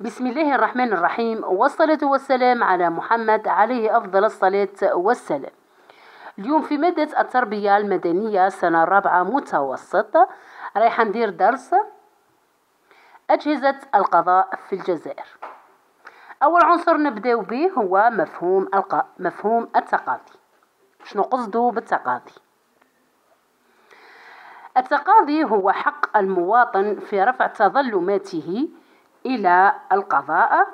بسم الله الرحمن الرحيم. والصلاة والسلام على محمد عليه أفضل الصلاة والسلام. اليوم في مادة التربية المدنية سنة الرابعة متوسطة رايحة ندير درس أجهزة القضاء في الجزائر. أول عنصر نبداو به هو مفهوم الق... مفهوم التقاضي. شنو قصدو بالتقاضي؟ التقاضي هو حق المواطن في رفع تظلماته إلى القضاء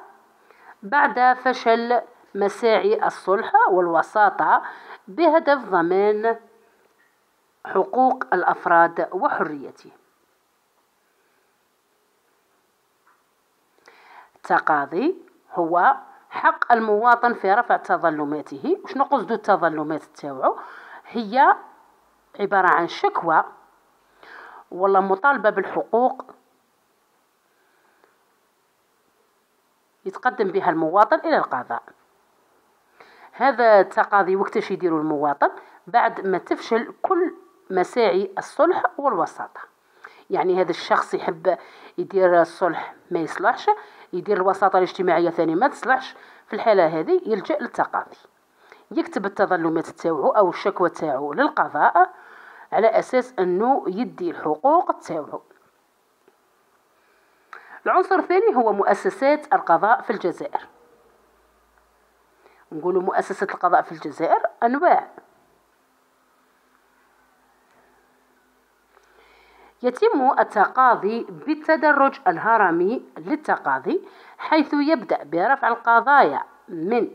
بعد فشل مساعي الصلح والوساطة بهدف ضمان حقوق الأفراد وحريتهم التقاضي هو حق المواطن في رفع تظلماته. وشنو قصدو التظلمات تاوعو هي عبارة عن شكوى ولا مطالبة بالحقوق يتقدم بها المواطن إلى القضاء. هذا التقاضي وقتاش يديروا المواطن بعد ما تفشل كل مساعي الصلح والوساطة. يعني هذا الشخص يحب يدير الصلح ما يصلحش يدير الوساطة الاجتماعية ثاني ما تصلحش في الحالة هذه يلجأ للتقاضي. يكتب التظلمات تاوعو أو الشكوى تاعو للقضاء على أساس أنه يدي الحقوق تاوعو العنصر الثاني هو مؤسسات القضاء في الجزائر. نقول مؤسسة القضاء في الجزائر أنواع. يتم التقاضي بالتدرج الهرمي للتقاضي حيث يبدأ برفع القضايا من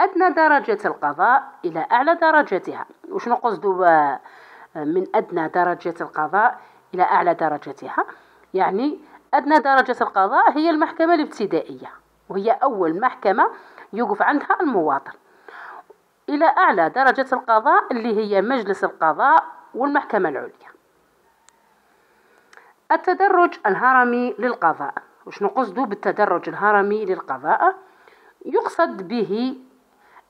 أدنى درجة القضاء إلى أعلى درجتها. وشنو قصدو من أدنى درجة القضاء إلى أعلى درجتها؟ يعني أدنى درجة القضاء هي المحكمة الابتدائية وهي أول محكمة يوقف عندها المواطن. إلى أعلى درجة القضاء اللي هي مجلس القضاء والمحكمة العليا. التدرج الهرمي للقضاء. وش نقصدو بالتدرج الهرمي للقضاء؟ يقصد به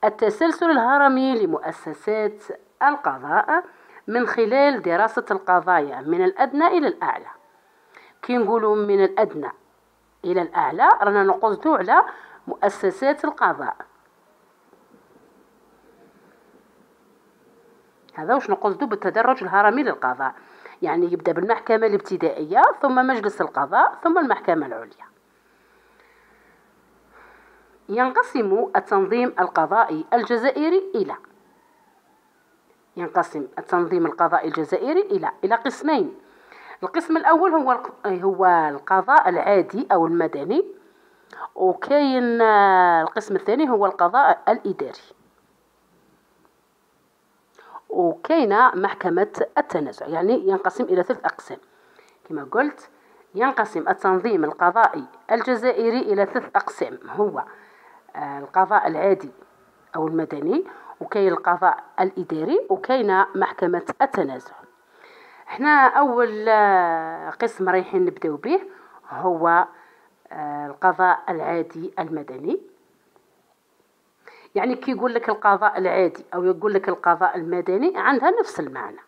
التسلسل الهرمي لمؤسسات القضاء من خلال دراسة القضايا من الأدنى إلى الأعلى. كي نقولوا من الأدنى إلى الأعلى رانا نقصدو على مؤسسات القضاء. هذا واش نقصدو بالتدرج الهرمي للقضاء. يعني يبدأ بالمحكمة الابتدائية ثم مجلس القضاء ثم المحكمة العليا. ينقسم التنظيم القضائي الجزائري إلى ينقسم التنظيم القضائي الجزائري إلى إلى قسمين. القسم الأول هو هو القضاء العادي أو المدني وكاين القسم الثاني هو القضاء الإداري. وكاينة محكمة التنازع يعني ينقسم إلى ثلاث أقسام. كما قلت ينقسم التنظيم القضائي الجزائري إلى ثلاث أقسام هو آه، القضاء العادي أو المدني وكاين القضاء الإداري وكاينة محكمة التنازع. إحنا أول آه، قسم رايحين نبداو به هو آه، القضاء العادي المدني. يعني كي يقول لك القضاء العادي أو يقول لك القضاء المدني عندها نفس المعنى.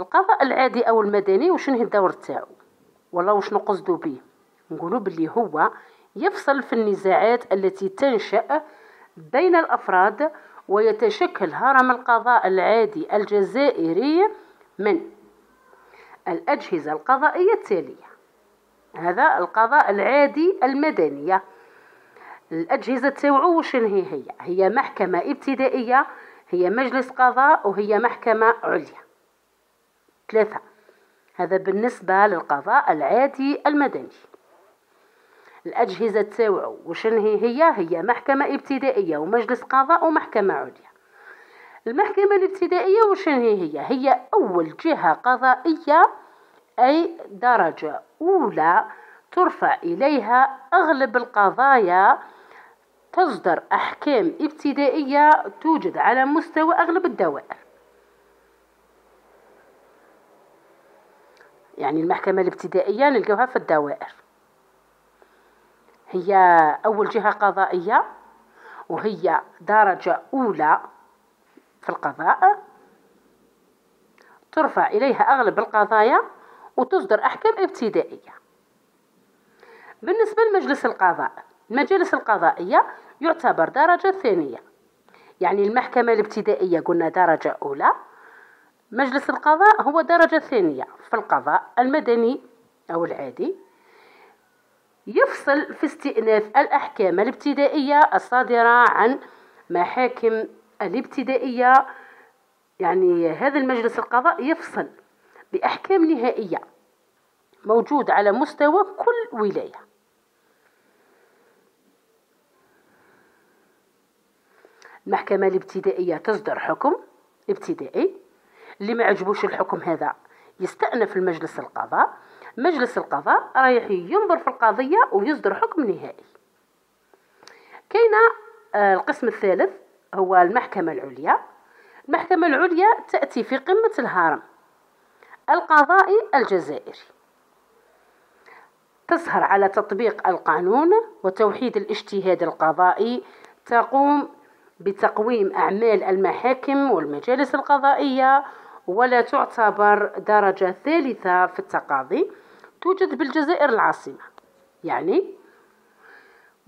القضاء العادي أو المدني وشنو هي الدور تاعو؟ والله وش نقصدو به؟ نقولوا باللي هو يفصل في النزاعات التي تنشأ بين الأفراد ويتشكل هرم القضاء العادي الجزائري من الأجهزة القضائية التالية. هذا القضاء العادي المدنية الأجهزة تاوعو وشن هي؟ هي هي محكمة ابتدائية هي مجلس قضاء وهي محكمة عليا. ثلاثة. هذا بالنسبة للقضاء العادي المدني. الأجهزة تاوعو وشن هي؟ هي هي محكمة إبتدائية ومجلس قضاء ومحكمة عليا. المحكمة الإبتدائية وشن هي؟ هي هي أول جهة قضائية أي درجة أولى ترفع إليها أغلب القضايا. تصدر أحكام إبتدائية توجد على مستوى أغلب الدوائر. يعني المحكمة الإبتدائية نلقوها في الدوائر. هي أول جهة قضائية وهي درجة أولى في القضاء. ترفع إليها أغلب القضايا وتصدر أحكام ابتدائية. بالنسبة لمجلس القضاء المجالس القضائية يعتبر درجة ثانية. يعني المحكمة الابتدائية قلنا درجة أولى. مجلس القضاء هو درجة ثانية في القضاء المدني أو العادي. يفصل في استئناف الأحكام الابتدائية الصادرة عن محاكم الابتدائية. يعني هذا المجلس القضاء يفصل بأحكام نهائية موجود على مستوى كل ولاية. المحكمة الابتدائية تصدر حكم ابتدائي. اللي ما عجبوش الحكم هذا يستأنف المجلس القضاء. مجلس القضاء رايح ينظر في القضية ويصدر حكم نهائي. كاين آه، القسم الثالث هو المحكمة العليا. المحكمة العليا تأتي في قمة الهرم القضائي الجزائري. تسهر على تطبيق القانون وتوحيد الاجتهاد القضائي. تقوم بتقويم أعمال المحاكم والمجالس القضائية ولا تعتبر درجة ثالثة في التقاضي. توجد بالجزائر العاصمة. يعني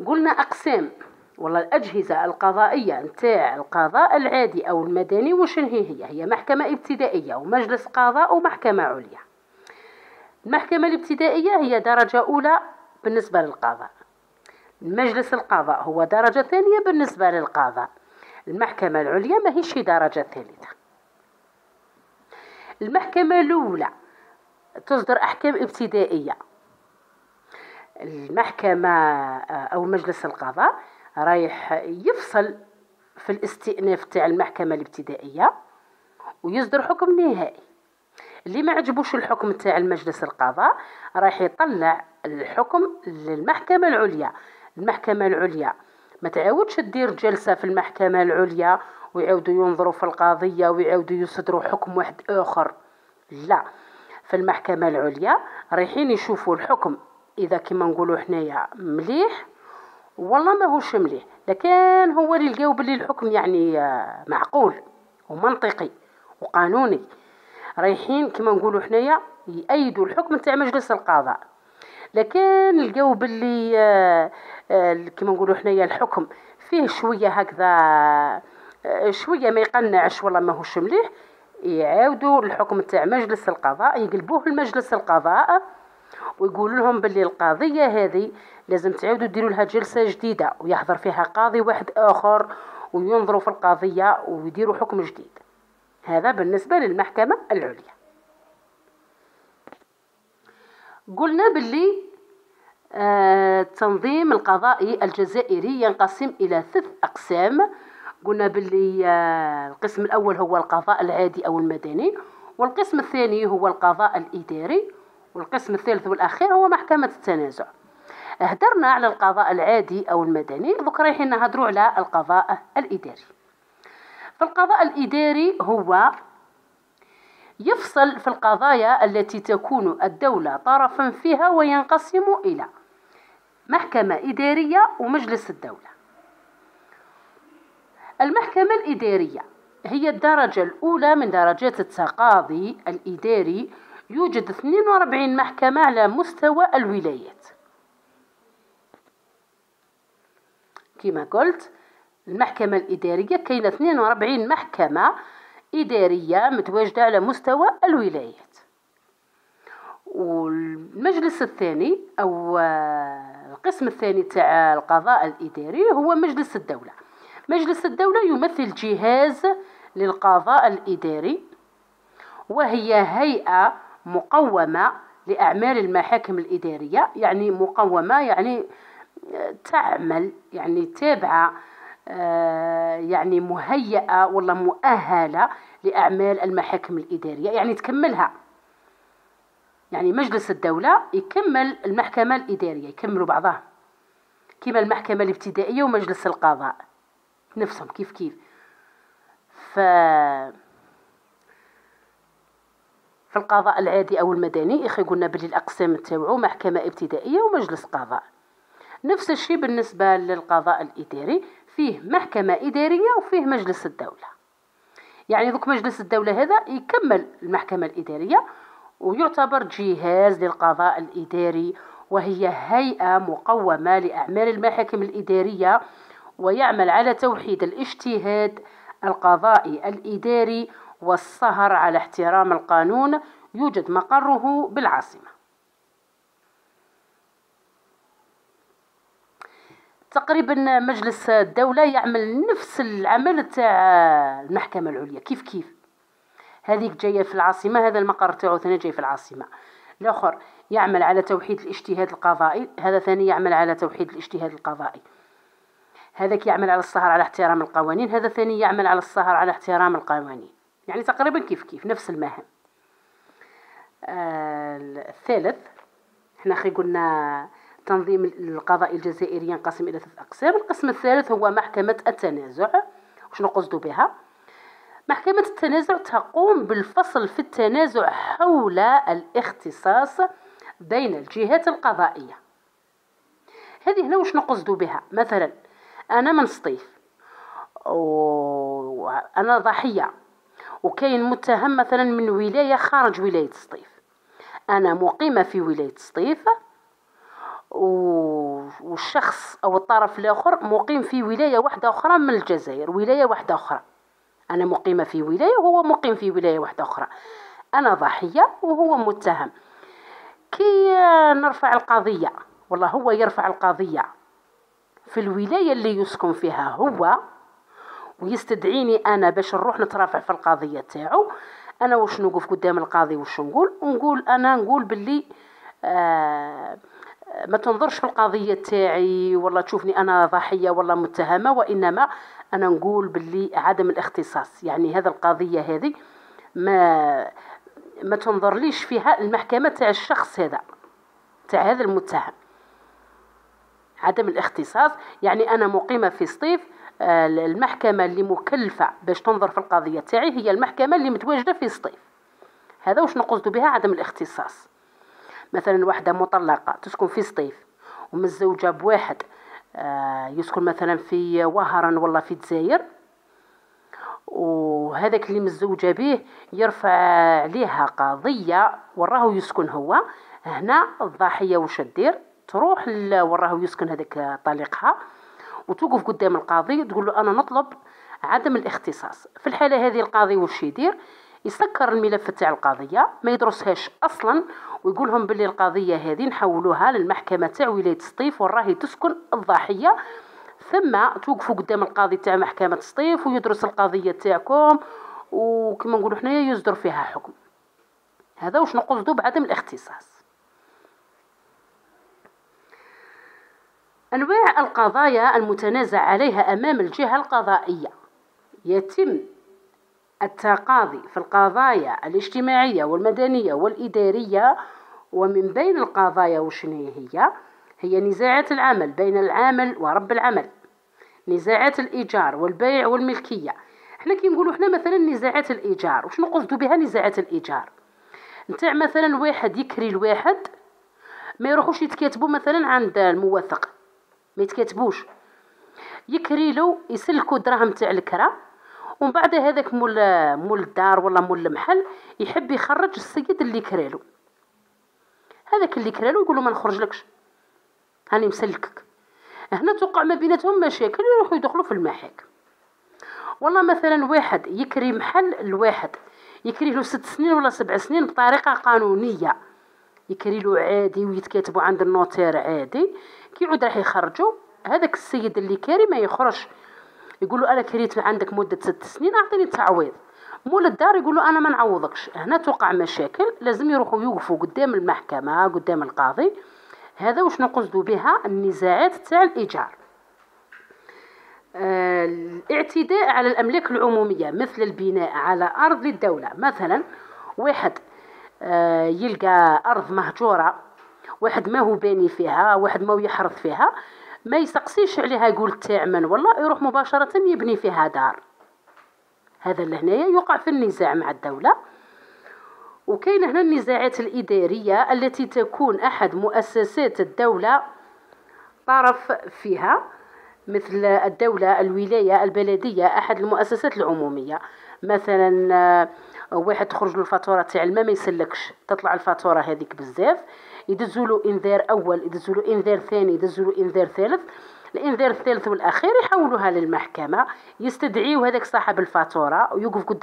قلنا أقسام والله الأجهزة القضائية نتاع القضاء العادي أو المدني وش هي هي؟ هي محكمة ابتدائية ومجلس قضاء ومحكمة عليا. المحكمة الابتدائية هي درجة أولى بالنسبة للقضاء. مجلس القضاء هو درجة ثانية بالنسبة للقضاء. المحكمة العليا ما هيش درجة ثالثة. المحكمة الأولى تصدر أحكام ابتدائية. المحكمة آه، أو مجلس القضاء رايح يفصل في الاستئناف تاع المحكمة الابتدائية ويصدر حكم نهائي. اللي ما عجبوش الحكم تاع المجلس القضاء رايح يطلع الحكم للمحكمة العليا. المحكمة العليا ما تعاودش تدير جلسة في المحكمة العليا ويعاودوا ينظروا في القضية ويعاودوا يصدروا حكم واحد آخر. لا. في المحكمة العليا رايحين يشوفوا الحكم إذا كما نقولوا حنايا مليح والله ما هوش مليح لكن هو اللي لقاو بلي الحكم يعني آه، معقول ومنطقي وقانوني. رايحين كما نقولوا حنايا يأيدوا الحكم تاع مجلس القضاء. لكن لقاو باللي آه، آه، كما نقولوا حنايا الحكم فيه شوية هكذا شوية ما يقنعش والله ماهوش مليح. يعاودوا الحكم تاع مجلس القضاء يقلبوه لمجلس القضاء ويقول لهم باللي القضية هذه لازم تعاودوا ديروا لها جلسة جديدة ويحضر فيها قاضي واحد آخر وينظروا في القضية ويديروا حكم جديد. هذا بالنسبة للمحكمة العليا. قلنا باللي آه، التنظيم القضائي الجزائري ينقسم إلى ثلاث أقسام. قلنا باللي آه، القسم الأول هو القضاء العادي أو المدني والقسم الثاني هو القضاء الإداري والقسم الثالث والأخير هو محكمة التنازع. هدرنا على القضاء العادي أو المدني دوك رايحين نهضروا على القضاء الإداري. فالقضاء الإداري هو يفصل في القضايا التي تكون الدولة طرفا فيها وينقسم إلى محكمة إدارية ومجلس الدولة. المحكمة الإدارية هي الدرجة الأولى من درجات التقاضي الإداري يوجد 42 محكمة على مستوى الولايات. كما قلت المحكمة الإدارية كاينة 42 محكمة إدارية متواجدة على مستوى الولايات. والمجلس الثاني أو القسم الثاني تاع القضاء الإداري هو مجلس الدولة. مجلس الدولة يمثل جهاز للقضاء الإداري وهي هيئة مقومة لأعمال المحاكم الإدارية يعني مقومة يعني تعمل يعني تابعة آه، يعني مهيئة ولا مؤهلة لأعمال المحاكم الإدارية يعني تكملها. يعني مجلس الدولة يكمل المحكمة الإدارية يكملوا بعضها. كما المحكمة الابتدائية ومجلس القضاء. نفسهم كيف كيف. ف في القضاء العادي أو المدني إخي قلنا بلي الأقسام تاوعو محكمة ابتدائية ومجلس قضاء. نفس الشيء بالنسبة للقضاء الإداري فيه محكمة إدارية وفيه مجلس الدولة. يعني ذوك مجلس الدولة هذا يكمل المحكمة الإدارية ويعتبر جهاز للقضاء الإداري وهي هيئة مقومة لأعمال المحاكم الإدارية ويعمل على توحيد الاجتهاد القضائي الإداري والسهر على احترام القانون يوجد مقره بالعاصمة. تقريبا مجلس الدولة يعمل نفس العمل تاع المحكمة العليا. كيف كيف؟ هذيك جاية في العاصمة هذا المقر تاعو ثاني جاي في العاصمة. الآخر يعمل على توحيد الاجتهاد القضائي هذا ثاني يعمل على توحيد الاجتهاد القضائي. هذاك يعمل على السهر على احترام القوانين هذا ثاني يعمل على السهر على احترام القوانين. يعني تقريبا كيف كيف نفس المهام آه الثالث إحنا خي قلنا تنظيم القضاء الجزائري ينقسم إلى ثلاث أقسام. القسم الثالث هو محكمة التنازع. وشنو قصدوا بها؟ محكمة التنازع تقوم بالفصل في التنازع حول الاختصاص بين الجهات القضائية. هذه هنا وش نقصدوا بها؟ مثلا أنا من سطيف. وأنا ضحية. وكاين متهم مثلا من ولاية خارج ولاية سطيف. أنا مقيمة في ولاية سطيف. والشخص أو الطرف الآخر مقيم في ولاية واحدة أخرى من الجزائر ولاية واحدة أخرى. أنا مقيمة في ولاية وهو مقيم في ولاية واحدة أخرى. أنا ضحية وهو متهم. كي نرفع القضية والله هو يرفع القضية. في الولاية اللي يسكن فيها هو ويستدعيني أنا باش نروح نترافع في القضية تاعو. أنا واش نوقف قدام القاضي واش نقول؟ نقول أنا نقول باللي آه ما تنظرش في القضية تاعي والله تشوفني أنا ضحية ولا متهمة وإنما أنا نقول باللي عدم الاختصاص. يعني هذا القضية هذه ما ما تنظرليش فيها المحكمة تاع الشخص هذا تاع هذا المتهم. عدم الاختصاص. يعني أنا مقيمة في سطيف آه، المحكمة اللي مكلفة باش تنظر في القضية تاعي هي المحكمة اللي متواجدة في سطيف. هذا واش نقصد بها؟ عدم الاختصاص. مثلا واحدة مطلقة تسكن في سطيف ومتزوجة بواحد آه، يسكن مثلا في وهران ولا في الجزائر وهذاك اللي متزوجة به يرفع عليها قضية وراه يسكن هو. هنا الضحية وش دير؟ تروح وراه يسكن هذاك طليقها وتوقف قدام القاضي تقول له أنا نطلب عدم الاختصاص. في الحالة هذه القاضي وش يدير؟ يسكر الملف تاع القضية ما يدرسهاش أصلا ويقول لهم باللي القضية هذه نحولوها للمحكمة تاع ولاية سطيف وراهي تسكن الضحية ثم توقفوا قدام القاضي تاع محكمة سطيف ويدرس القضية تاعكم وكما نقولوا حنايا يصدر فيها حكم. هذا واش نقصدو بعدم الاختصاص. أنواع القضايا المتنازع عليها أمام الجهة القضائية. يتم التقاضي في القضايا الاجتماعية والمدنية والإدارية ومن بين القضايا وشنو هي؟ هي نزاعات العمل بين العامل ورب العمل. نزاعات الإيجار والبيع والملكية. إحنا كي نقولوا إحنا مثلا نزاعات الإيجار وش نقصدوا بها نزاعات الإيجار؟ نتاع مثلا واحد يكري الواحد ما يروحوش يتكاتبوا مثلا عند الموثق. ما يتكاتبوش. يكري له يسلكوا دراهم تاع الكرا ومن بعد هذاك مول مول الدار ولا مول المحل يحب يخرج السيد اللي كرالو هذاك اللي كرالو يقول له ما نخرجلكش. هاني مسلكك. هنا توقع ما بيناتهم مشاكل يروحوا يدخلوا في المحاكم. والله مثلا واحد يكري محل الواحد يكري له ست سنين ولا سبع سنين بطريقة قانونية. يكري له عادي ويتكاتبوا عند ال notaire عادي. كي يعود راح يخرجوا هذاك السيد اللي كاري ما يخرج يقول له أنا كريت عندك مدة ست سنين أعطيني تعويض مول الدار يقول له أنا ما نعوضكش. هنا توقع مشاكل. لازم يروحوا يوقفوا قدام المحكمة قدام القاضي. هذا واش نقصدوا بها؟ النزاعات تاع الإيجار. آه، الاعتداء على الأملاك العمومية مثل البناء على أرض للدوله مثلا واحد يلقى أرض مهجورة واحد ما هو باني فيها واحد ما هو يحرث فيها. ما يسقسيش عليها يقول تاع من والله يروح مباشرة يبني فيها دار. هذا لهنايا يقع في النزاع مع الدولة. وكاين هنا النزاعات الإدارية التي تكون أحد مؤسسات الدولة طرف فيها مثل الدولة الولاية البلدية أحد المؤسسات العمومية. مثلا واحد تخرج له الفاتورة تاع الماء ما يسلكش. تطلع الفاتورة هذيك بزاف يدزوا له إنذار أول يدزوا له إنذار ثاني يدزوا له إنذار ثالث. الإنذار الثالث والأخير يحولوها للمحكمة يستدعيو هذاك صاحب الفاتورة ويوقف قدام